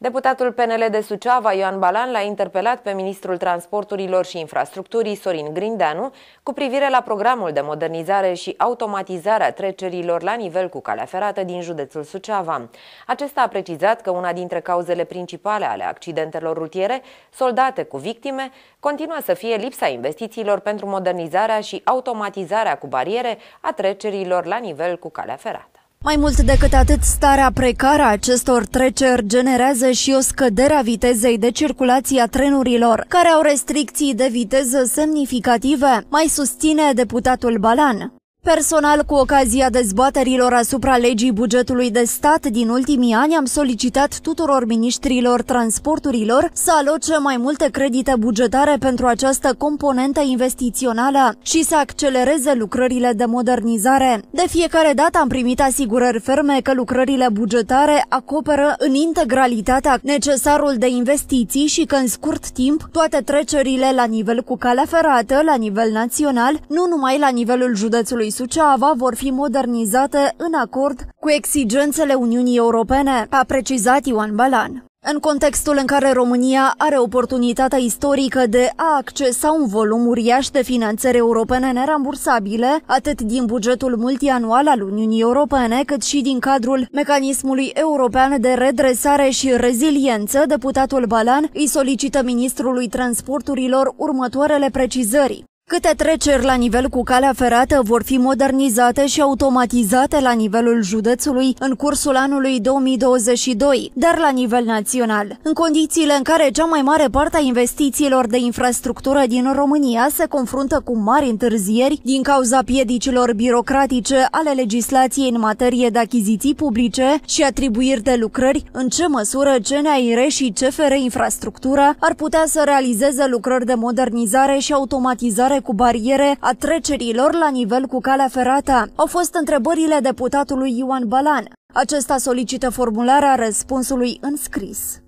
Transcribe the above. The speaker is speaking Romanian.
Deputatul PNL de Suceava, Ioan Balan, l-a interpelat pe ministrul transporturilor și infrastructurii, Sorin Grindeanu, cu privire la programul de modernizare și automatizare a trecerilor la nivel cu calea ferată din județul Suceava. Acesta a precizat că una dintre cauzele principale ale accidentelor rutiere, soldate cu victime, continuă să fie lipsa investițiilor pentru modernizarea și automatizarea cu bariere a trecerilor la nivel cu calea ferată. Mai mult decât atât, starea precară a acestor treceri generează și o scădere a vitezei de circulație a trenurilor, care au restricții de viteză semnificative, mai susține deputatul Balan. Personal, cu ocazia dezbaterilor asupra legii bugetului de stat din ultimii ani, am solicitat tuturor ministrilor transporturilor să aloce mai multe credite bugetare pentru această componentă investițională și să accelereze lucrările de modernizare. De fiecare dată am primit asigurări ferme că lucrările bugetare acoperă în integralitatea necesarul de investiții și că în scurt timp toate trecerile la nivel cu calea ferată, la nivel național, nu numai la nivelul județului Suceava vor fi modernizate în acord cu exigențele Uniunii Europene, a precizat Ioan Balan. În contextul în care România are oportunitatea istorică de a accesa un volum uriaș de finanțări europene nerambursabile, atât din bugetul multianual al Uniunii Europene, cât și din cadrul mecanismului european de redresare și reziliență, deputatul Balan îi solicită ministrului transporturilor următoarele precizări. Câte treceri la nivel cu calea ferată vor fi modernizate și automatizate la nivelul județului în cursul anului 2022, dar la nivel național, în condițiile în care cea mai mare parte a investițiilor de infrastructură din România se confruntă cu mari întârzieri din cauza piedicilor birocratice ale legislației în materie de achiziții publice și atribuiri de lucrări, în ce măsură CNAIR și CFR Infrastructura ar putea să realizeze lucrări de modernizare și automatizare cu bariere a trecerilor la nivel cu calea ferată. Au fost întrebările deputatului Ioan Balan. Acesta solicită formularea răspunsului în scris.